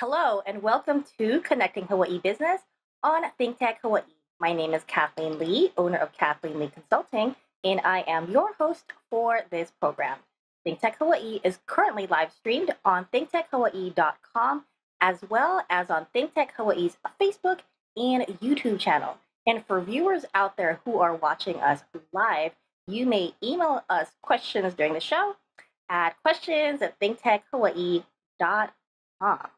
Hello, and welcome to Connecting Hawaii Business on ThinkTech Hawaii. My name is Kathleen Lee, owner of Kathleen Lee Consulting, and I am your host for this program. ThinkTech Hawaii is currently live streamed on thinktechhawaii.com as well as on ThinkTech Hawaii's Facebook and YouTube channel. And for viewers out there who are watching us live, you may email us questions during the show at questions at thinktechhawaii.com.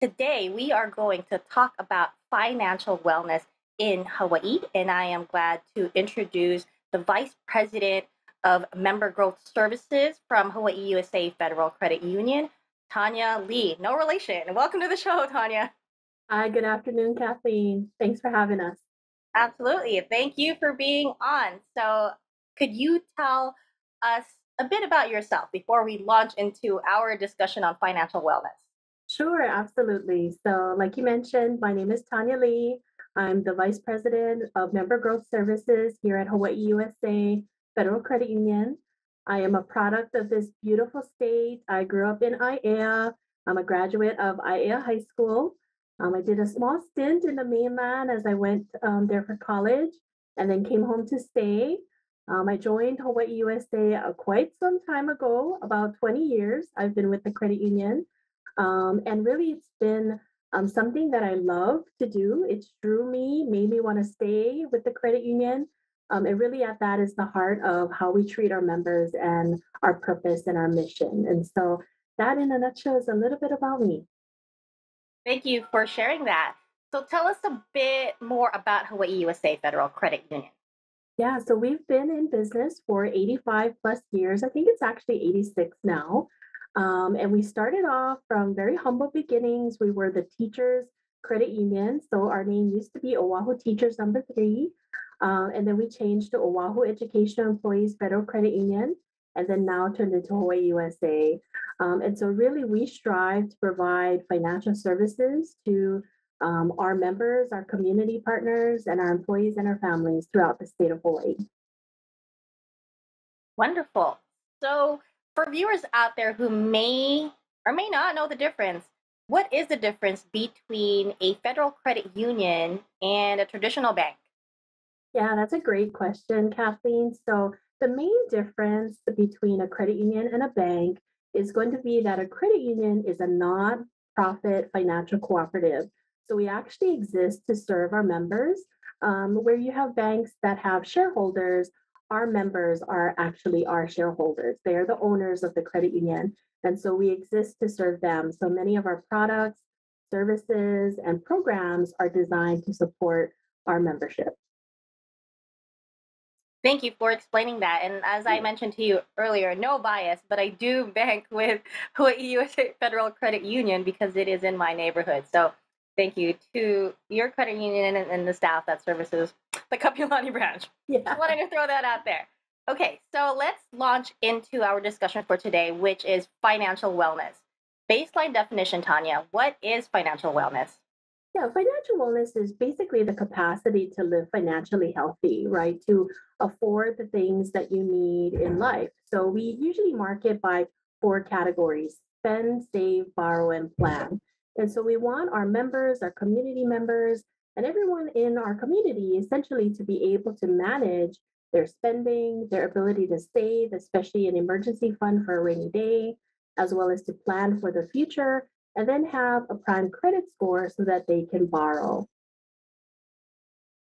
Today, we are going to talk about financial wellness in Hawaii, and I am glad to introduce the Vice President of Member Growth Services from Hawaii USA Federal Credit Union, Tanya Lee. No relation. Welcome to the show, Tanya. Hi, good afternoon, Kathleen. Thanks for having us. Absolutely. Thank you for being on. So, could you tell us a bit about yourself before we launch into our discussion on financial wellness? Sure, absolutely. So, like you mentioned, my name is Tanya Lee. I'm the Vice President of Member Growth Services here at Hawaii USA Federal Credit Union. I am a product of this beautiful state. I grew up in Aiea. I'm a graduate of Aiea High School. Um, I did a small stint in the mainland as I went um, there for college and then came home to stay. Um, I joined Hawaii USA uh, quite some time ago, about 20 years. I've been with the credit union. Um, and really, it's been um, something that I love to do. It drew me, made me want to stay with the credit union. Um, and really, at that is the heart of how we treat our members and our purpose and our mission. And so, that in a nutshell is a little bit about me. Thank you for sharing that. So, tell us a bit more about Hawaii USA Federal Credit Union. Yeah, so we've been in business for 85 plus years. I think it's actually 86 now. Um, and we started off from very humble beginnings. We were the Teachers Credit Union. So our name used to be Oahu Teachers Number Three. Uh, and then we changed to Oahu Educational Employees Federal Credit Union, and then now turned into Hawaii USA. Um, and so, really, we strive to provide financial services to um, our members, our community partners, and our employees and our families throughout the state of Hawaii. Wonderful. So, for viewers out there who may or may not know the difference, what is the difference between a federal credit union and a traditional bank? Yeah, that's a great question, Kathleen. So, the main difference between a credit union and a bank is going to be that a credit union is a non-profit financial cooperative. So we actually exist to serve our members. Um, where you have banks that have shareholders, our members are actually our shareholders. They are the owners of the credit union. And so we exist to serve them. So many of our products, services, and programs are designed to support our membership. Thank you for explaining that. And as I mentioned to you earlier, no bias, but I do bank with Hawaii USA Federal Credit Union because it is in my neighborhood. So thank you to your credit union and, and the staff that services the Kapiolani branch. Yeah. Just wanted to throw that out there. Okay, so let's launch into our discussion for today, which is financial wellness. Baseline definition, Tanya, what is financial wellness? Yeah, financial wellness is basically the capacity to live financially healthy, right? To afford the things that you need in life. So we usually market by four categories spend, save, borrow, and plan. And so we want our members, our community members, and everyone in our community essentially to be able to manage their spending, their ability to save, especially an emergency fund for a rainy day, as well as to plan for the future, and then have a prime credit score so that they can borrow.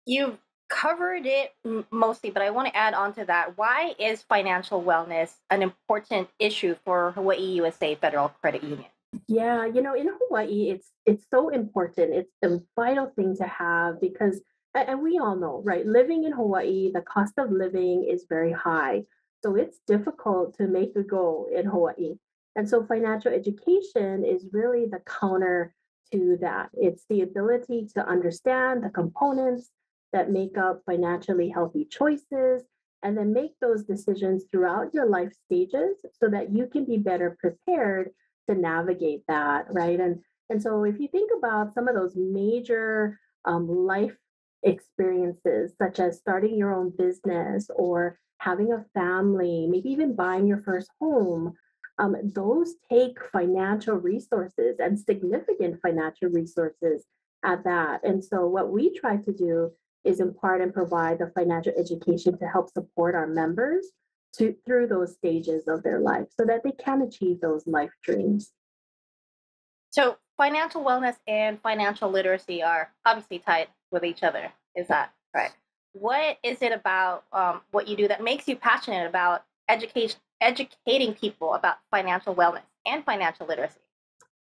You've covered it mostly, but I want to add on to that. Why is financial wellness an important issue for Hawaii USA Federal Credit Union? Yeah, you know, in Hawaii, it's it's so important. It's a vital thing to have because, and we all know, right? Living in Hawaii, the cost of living is very high, so it's difficult to make a go in Hawaii. And so, financial education is really the counter to that. It's the ability to understand the components that make up financially healthy choices and then make those decisions throughout your life stages so that you can be better prepared to navigate that, right? And and so if you think about some of those major um, life experiences, such as starting your own business or having a family, maybe even buying your first home, um, those take financial resources and significant financial resources at that. And so, what we try to do is impart and provide the financial education to help support our members to through those stages of their life so that they can achieve those life dreams. So, financial wellness and financial literacy are obviously tied with each other. Is that right? What is it about um, what you do that makes you passionate about education, educating people about financial wellness and financial literacy?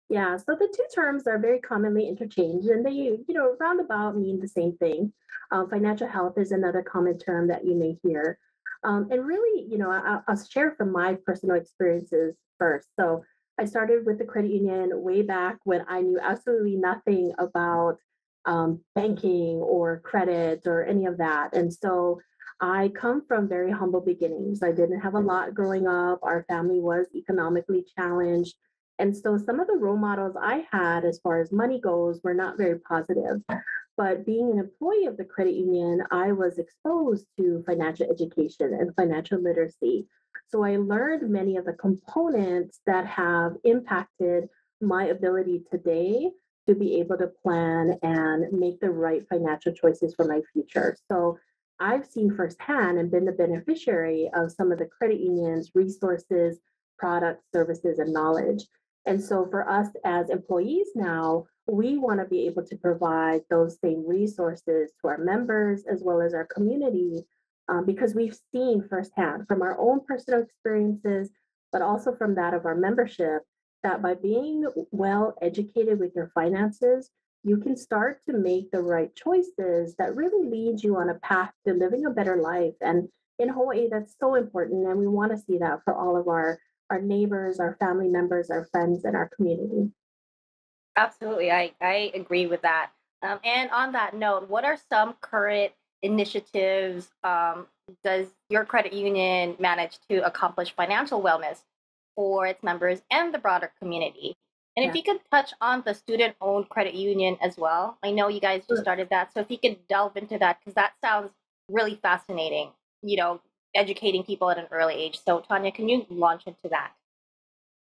Yeah, so the two terms are very commonly interchanged and they, you know, roundabout mean the same thing. Um, financial health is another common term that you may hear. Um, and really, you know, I, I'll share from my personal experiences first. So I started with the credit union way back when I knew absolutely nothing about um, banking or credit or any of that. And so I come from very humble beginnings. I didn't have a lot growing up. Our family was economically challenged. And so some of the role models I had as far as money goes were not very positive. But being an employee of the credit union, I was exposed to financial education and financial literacy. So I learned many of the components that have impacted my ability today to be able to plan and make the right financial choices for my future. So I've seen firsthand and been the beneficiary of some of the credit unions' resources, products, services, and knowledge. And so for us as employees now, we want to be able to provide those same resources to our members as well as our community um, because we've seen firsthand from our own personal experiences, but also from that of our membership, that by being well educated with your finances, you can start to make the right choices that really lead you on a path to living a better life. And in Hawaii, that's so important. And we want to see that for all of our, our neighbors, our family members, our friends, and our community. Absolutely. I, I agree with that. Um, and on that note, what are some current initiatives um, does your credit union manage to accomplish financial wellness for its members and the broader community? And yeah. if you could touch on the student owned credit union as well. I know you guys just started that. So if you could delve into that, because that sounds really fascinating, you know, educating people at an early age. So, Tanya, can you launch into that?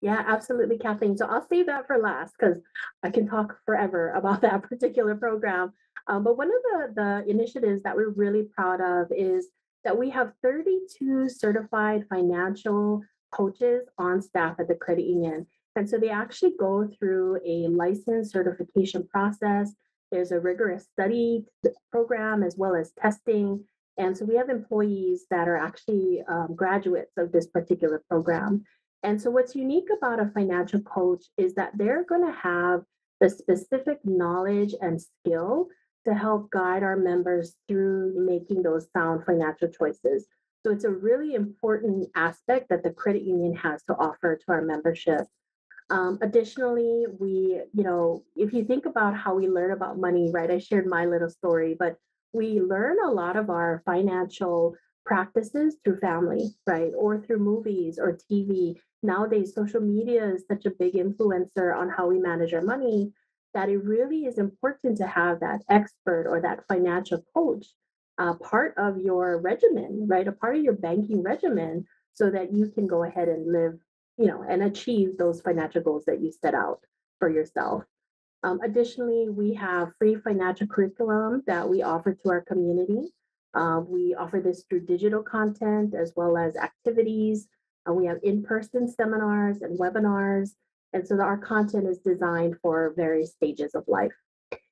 Yeah, absolutely, Kathleen. So I'll save that for last because I can talk forever about that particular program. Um, but one of the, the initiatives that we're really proud of is that we have 32 certified financial coaches on staff at the credit union. And so they actually go through a license certification process. There's a rigorous study program as well as testing. And so we have employees that are actually um, graduates of this particular program. And so what's unique about a financial coach is that they're going to have the specific knowledge and skill to help guide our members through making those sound financial choices. So it's a really important aspect that the credit union has to offer to our membership. Um, additionally, we, you know, if you think about how we learn about money, right? I shared my little story, but we learn a lot of our financial practices through family, right? Or through movies or TV. Nowadays, social media is such a big influencer on how we manage our money that it really is important to have that expert or that financial coach uh, part of your regimen, right? A part of your banking regimen so that you can go ahead and live, you know, and achieve those financial goals that you set out for yourself. Um, additionally, we have free financial curriculum that we offer to our community. Uh, we offer this through digital content as well as activities. Uh, we have in person seminars and webinars. And so our content is designed for various stages of life.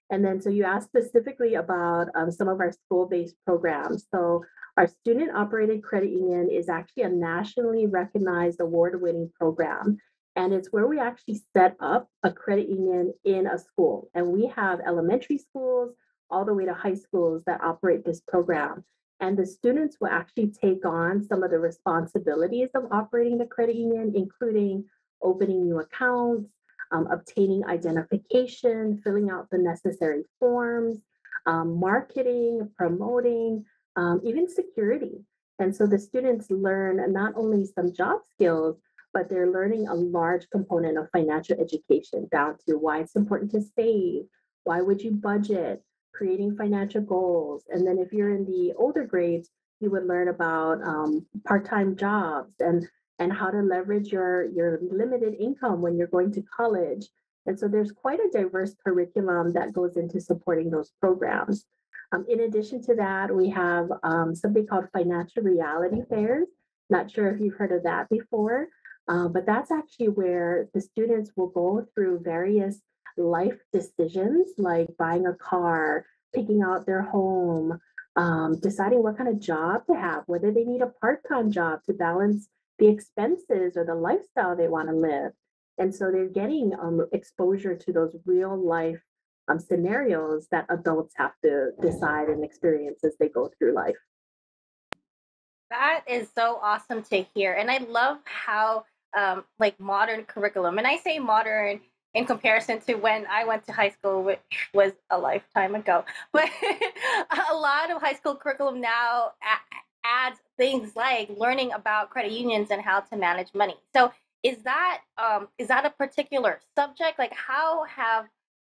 And then, so you asked specifically about um, some of our school based programs. So, our student operated credit union is actually a nationally recognized award winning program. And it's where we actually set up a credit union in a school. And we have elementary schools all the way to high schools that operate this program. And the students will actually take on some of the responsibilities of operating the credit union, including opening new accounts, um, obtaining identification, filling out the necessary forms, um, marketing, promoting, um, even security. And so the students learn not only some job skills, but they're learning a large component of financial education down to why it's important to save, why would you budget, creating financial goals. And then if you're in the older grades, you would learn about um, part-time jobs and and how to leverage your, your limited income when you're going to college. And so there's quite a diverse curriculum that goes into supporting those programs. Um, in addition to that, we have um, something called financial reality fairs. Not sure if you've heard of that before, uh, but that's actually where the students will go through various life decisions like buying a car, picking out their home, um, deciding what kind of job to have, whether they need a part time job to balance the expenses or the lifestyle they want to live. And so they're getting um, exposure to those real life um, scenarios that adults have to decide and experience as they go through life. That is so awesome to hear. And I love how, um, like, modern curriculum, and I say modern in comparison to when I went to high school, which was a lifetime ago. But a lot of high school curriculum now adds things like learning about credit unions and how to manage money. So is that um, is that a particular subject? Like how have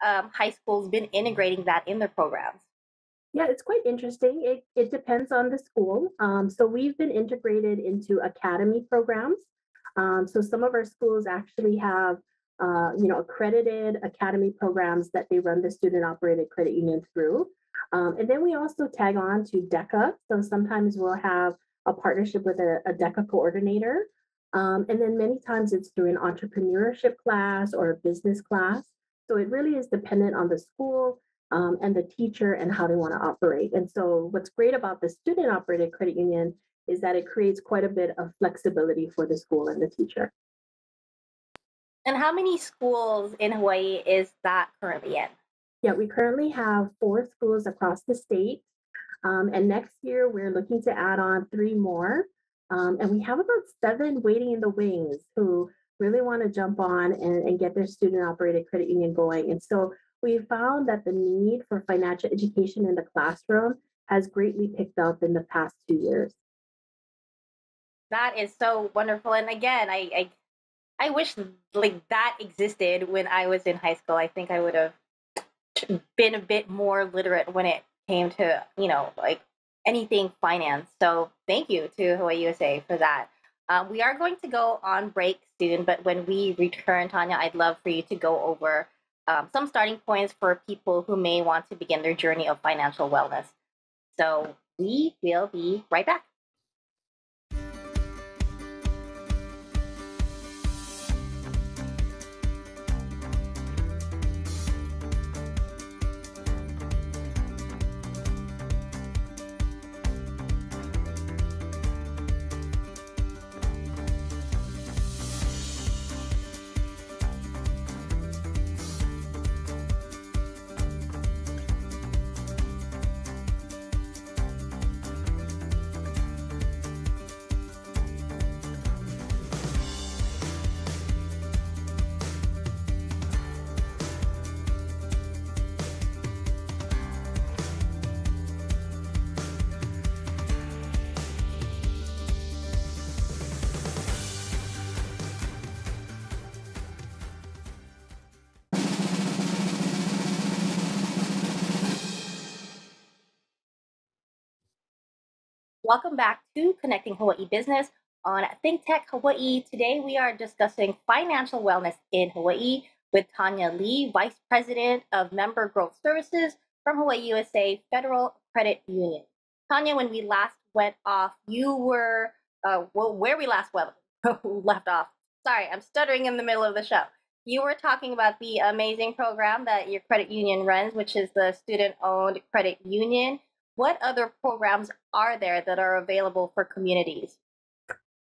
um, high schools been integrating that in their programs? Yeah, it's quite interesting. It, it depends on the school. Um, so we've been integrated into academy programs. Um, so some of our schools actually have uh, you know, accredited academy programs that they run the student operated credit union through. Um, and then we also tag on to DECA. So sometimes we'll have a partnership with a, a DECA coordinator. Um, and then many times it's through an entrepreneurship class or a business class. So it really is dependent on the school um, and the teacher and how they want to operate. And so what's great about the student operated credit union is that it creates quite a bit of flexibility for the school and the teacher. And how many schools in Hawaii is that currently in? Yeah, we currently have four schools across the state. Um, and next year, we're looking to add on three more. Um, and we have about seven waiting in the wings who really want to jump on and, and get their student operated credit union going. And so we found that the need for financial education in the classroom has greatly picked up in the past two years. That is so wonderful. And again, I, I I wish like that existed when I was in high school. I think I would have been a bit more literate when it came to, you know, like anything finance. So thank you to Hawaii USA for that. Um, we are going to go on break soon, but when we return, Tanya, I'd love for you to go over um, some starting points for people who may want to begin their journey of financial wellness. So we will be right back. Welcome back to Connecting Hawaii Business on Think Tech Hawaii. Today we are discussing financial wellness in Hawaii with Tanya Lee, Vice President of Member Growth Services from Hawaii USA Federal Credit Union. Tanya, when we last went off, you were, uh, well, where we last went, left off. Sorry, I'm stuttering in the middle of the show. You were talking about the amazing program that your credit union runs, which is the student owned credit union what other programs are there that are available for communities?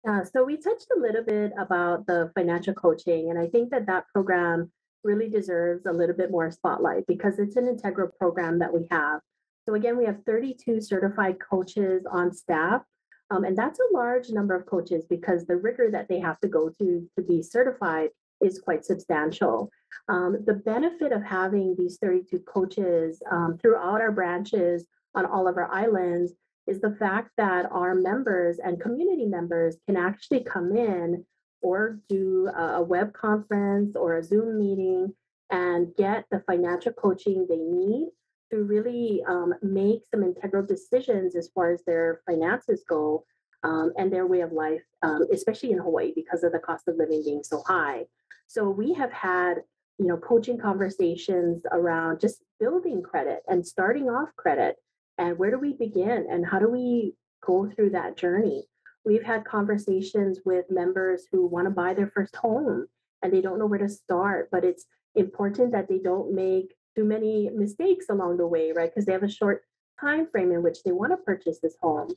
Uh, so we touched a little bit about the financial coaching, and I think that that program really deserves a little bit more spotlight because it's an integral program that we have. So again, we have 32 certified coaches on staff, um, and that's a large number of coaches because the rigor that they have to go to to be certified is quite substantial. Um, the benefit of having these 32 coaches um, throughout our branches on all of our islands is the fact that our members and community members can actually come in or do a web conference or a Zoom meeting and get the financial coaching they need to really um, make some integral decisions as far as their finances go um, and their way of life, um, especially in Hawaii because of the cost of living being so high. So we have had, you know, coaching conversations around just building credit and starting off credit and where do we begin and how do we go through that journey. We've had conversations with members who want to buy their first home and they don't know where to start, but it's important that they don't make too many mistakes along the way, right? Because they have a short time frame in which they want to purchase this home.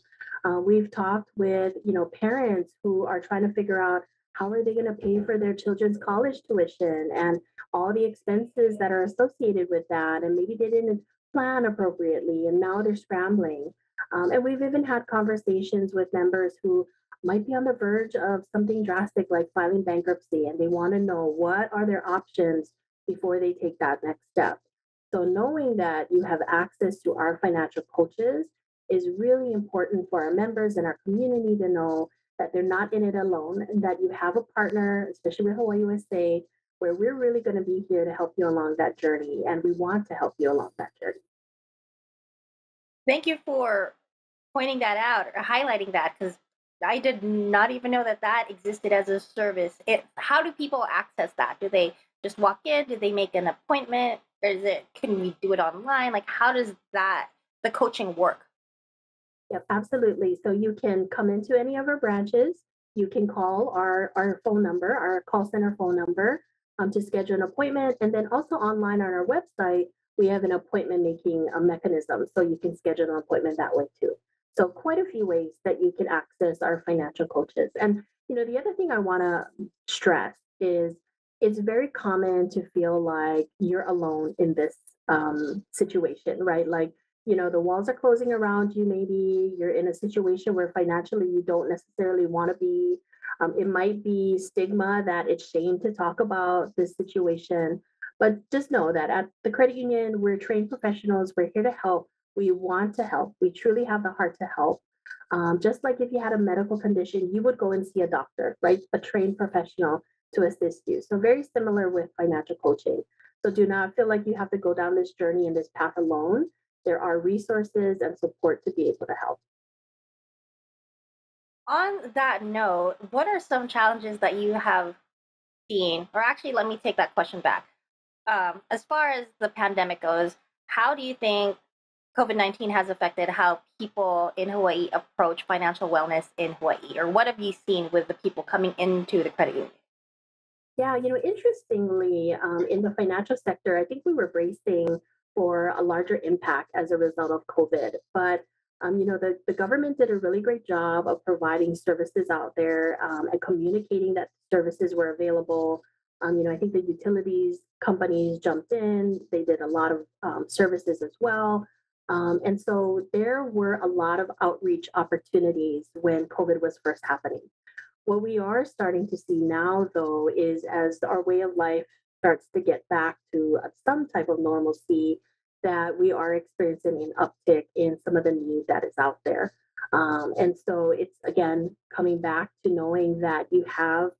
Uh, we've talked with you know parents who are trying to figure out how are they going to pay for their children's college tuition and all the expenses that are associated with that, and maybe they didn't plan appropriately, and now they're scrambling. Um, and we've even had conversations with members who might be on the verge of something drastic like filing bankruptcy, and they want to know what are their options before they take that next step. So knowing that you have access to our financial coaches is really important for our members and our community to know that they're not in it alone and that you have a partner, especially with Hawaii USA, where we're really going to be here to help you along that journey and we want to help you along that journey. Thank you for pointing that out or highlighting that because I did not even know that that existed as a service. It, how do people access that? Do they just walk in? Do they make an appointment? Or is it can we do it online? Like how does that the coaching work? Yep, absolutely. So you can come into any of our branches. You can call our, our phone number, our call center phone number um, to schedule an appointment. And then also online on our website, we have an appointment making a mechanism. So you can schedule an appointment that way too. So quite a few ways that you can access our financial coaches. And you know, the other thing I want to stress is it's very common to feel like you're alone in this um, situation, right? Like you know the walls are closing around you maybe you're in a situation where financially you don't necessarily want to be um, it might be stigma that it's shame to talk about this situation but just know that at the credit union we're trained professionals we're here to help we want to help we truly have the heart to help um, just like if you had a medical condition you would go and see a doctor right a trained professional to assist you so very similar with financial coaching so do not feel like you have to go down this journey and this path alone there are resources and support to be able to help. On that note, what are some challenges that you have seen? Or actually, let me take that question back. Um, as far as the pandemic goes, how do you think COVID 19 has affected how people in Hawaii approach financial wellness in Hawaii? Or what have you seen with the people coming into the credit union? Yeah, you know, interestingly, um, in the financial sector, I think we were bracing for a larger impact as a result of COVID. But um, you know, the, the government did a really great job of providing services out there um, and communicating that services were available. Um, you know, I think the utilities companies jumped in. They did a lot of um, services as well. Um, and so there were a lot of outreach opportunities when COVID was first happening. What we are starting to see now, though, is as our way of life starts to get back to some type of normalcy, that we are experiencing an uptick in some of the need that is out there. Um, and so it's again coming back to knowing that you have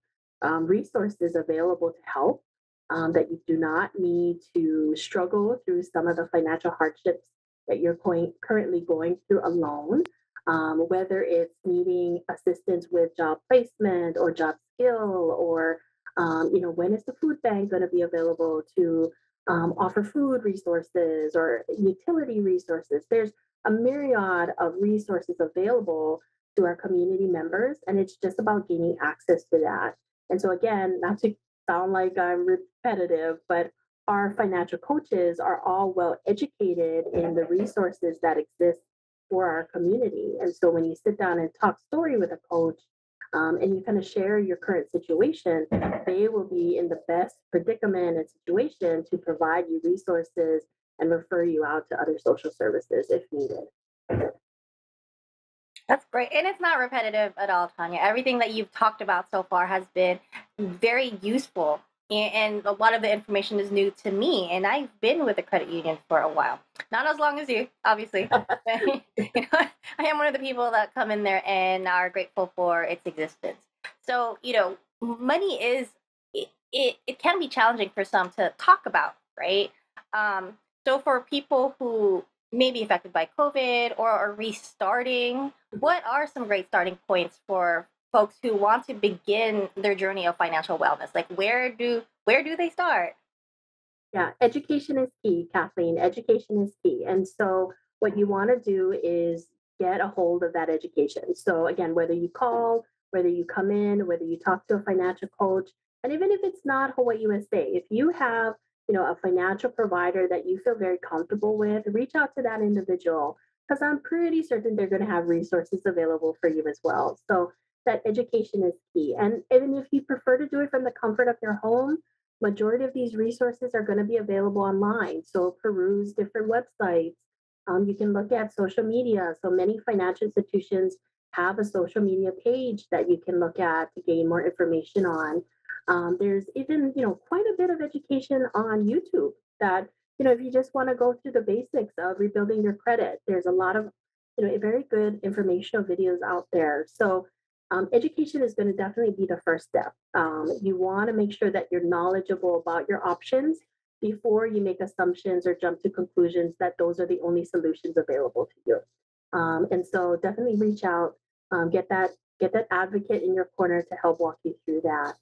um, resources available to help, um, that you do not need to struggle through some of the financial hardships that you're going, currently going through alone. Um, whether it's needing assistance with job placement or job skill or um, you know, when is the food bank going to be available to um, offer food resources or utility resources? There's a myriad of resources available to our community members, and it's just about gaining access to that. And so, again, not to sound like I'm repetitive, but our financial coaches are all well educated in the resources that exist for our community. And so, when you sit down and talk story with a coach, um, and you kind of share your current situation, they will be in the best predicament and situation to provide you resources and refer you out to other social services if needed. That's great. And it's not repetitive at all, Tanya. Everything that you've talked about so far has been very useful and a lot of the information is new to me and i've been with the credit union for a while not as long as you obviously you know, i am one of the people that come in there and are grateful for its existence so you know money is it, it, it can be challenging for some to talk about right um, so for people who maybe affected by COVID or are restarting. Mm-hmm. What are some great starting points for folks who want to begin their journey of financial wellness? Like where do where do they start? Yeah, education is key, Kathleen. Education is key. And so what you want to do is get a hold of that education. So again, whether you call, whether you come in, whether you talk to a financial coach, and even if it's not Hawaii USA, if you have you know a financial provider that you feel very comfortable with, reach out to that individual because I'm pretty certain they're going to have resources available for you as well. So that education is key. And even if you prefer to do it from the comfort of your home, majority of these resources are going to be available online. So peruse different websites. Um, you can look at social media. So many financial institutions have a social media page that you can look at to gain more information on. Um, there's even, you know, quite a bit of education on YouTube that, you know, if you just want to go through the basics of rebuilding your credit, there's a lot of, you know, very good informational videos out there. So um, education is going to definitely be the first step. Um, you want to make sure that you're knowledgeable about your options before you make assumptions or jump to conclusions that those are the only solutions available to you. Um, and so definitely reach out, um, get that get that advocate in your corner to help walk you through that.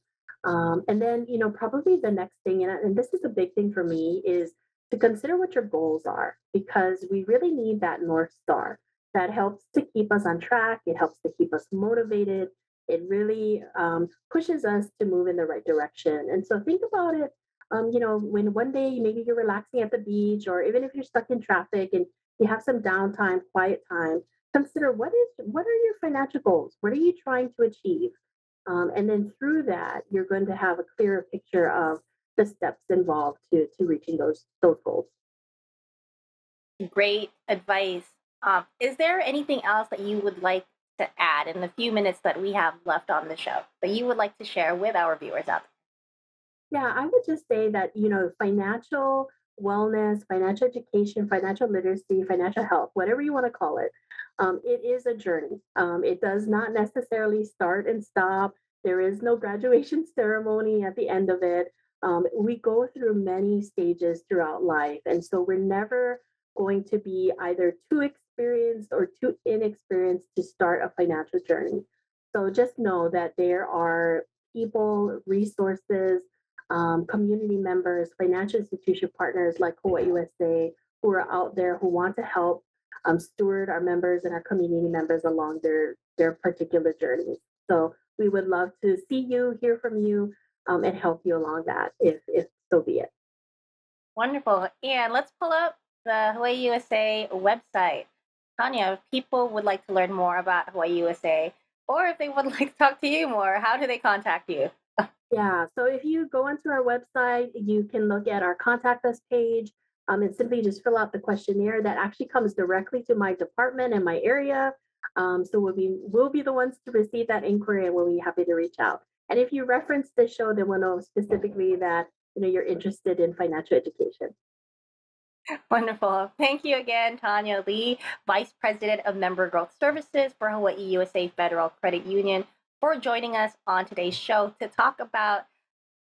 Um, and then, you know, probably the next thing, and, and this is a big thing for me, is to consider what your goals are because we really need that North Star that helps to keep us on track. It helps to keep us motivated. It really um, pushes us to move in the right direction. And so think about it. Um, you know, when one day maybe you're relaxing at the beach, or even if you're stuck in traffic and you have some downtime, quiet time, consider what is what are your financial goals? What are you trying to achieve? Um, and then through that, you're going to have a clearer picture of the steps involved to, to reaching those, those goals. Great advice. Um, is there anything else that you would like to add in the few minutes that we have left on the show that you would like to share with our viewers out there? Yeah, I would just say that, you know, financial wellness, financial education, financial literacy, financial health, whatever you want to call it, um, it is a journey. Um, it does not necessarily start and stop. There is no graduation ceremony at the end of it. Um, we go through many stages throughout life. And so we're never going to be either too experienced or too inexperienced to start a financial journey. So just know that there are people, resources, um, community members, financial institution partners like Hawaii USA who are out there who want to help um, steward our members and our community members along their their particular journeys. So we would love to see you, hear from you, um, and help you along that if if so be it. Wonderful. And let's pull up the Hawaii USA website. Tanya, if people would like to learn more about Hawaii USA, or if they would like to talk to you more, how do they contact you? Yeah, so if you go onto our website, you can look at our contact us page um, and simply just fill out the questionnaire that actually comes directly to my department and my area. Um, so we'll be we'll be the ones to receive that inquiry and we'll be happy to reach out. And if you reference the show, then we'll know specifically that you know you're interested in financial education. Wonderful. Thank you again, Tanya Lee, Vice President of Member Growth Services for Hawaii USA Federal Credit Union, for joining us on today's show to talk about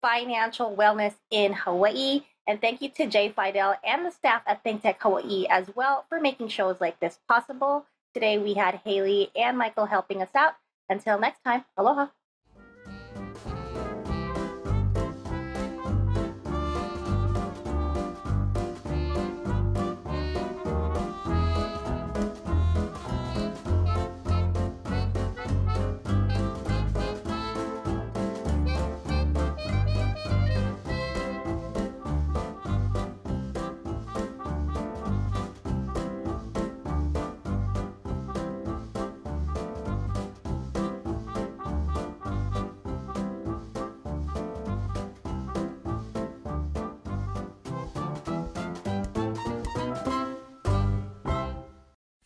financial wellness in Hawaii. And thank you to Jay Fidel and the staff at ThinkTech Hawaii as well for making shows like this possible. Today we had Haley and Michael helping us out. Until next time, aloha.